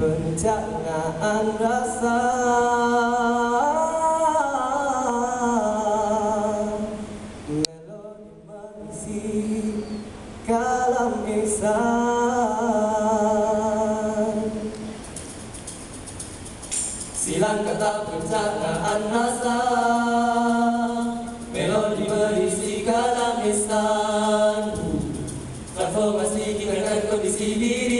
penjangaan rasa. Melodi berisi kalam ihsan silang kata penjangaan rasa. Melodi berisi kalam ihsan transformasi kita kondisi diri.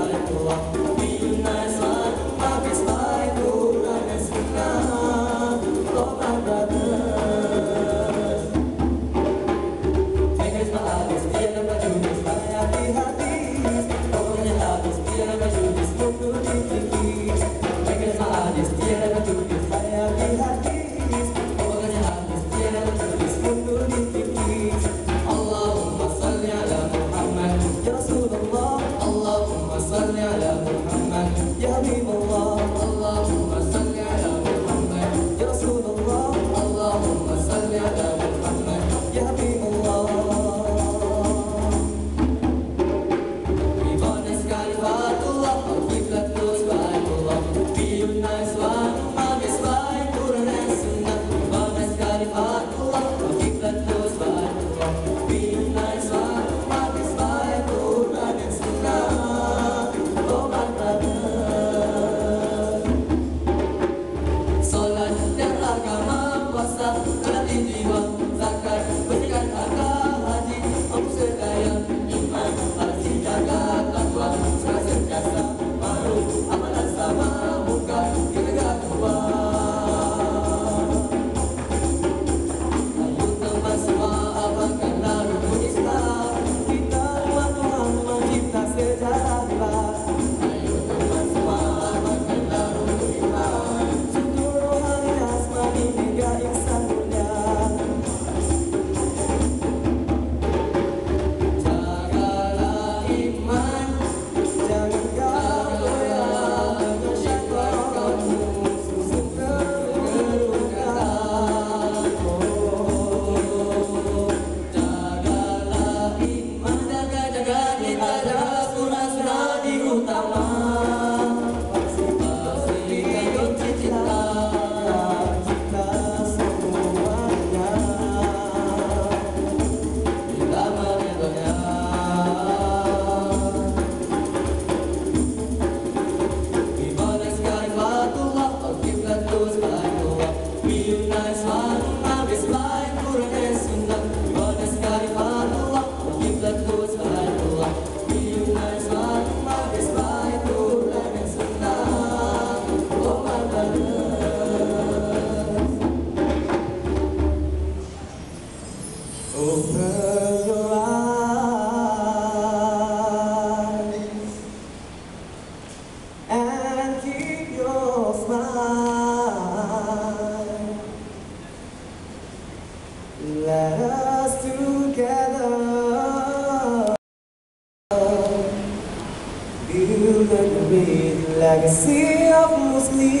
Let us together build a great legacy of Muslims.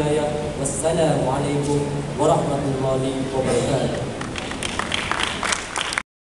الهداية والسلام عليكم ورحمة الله وبركاته.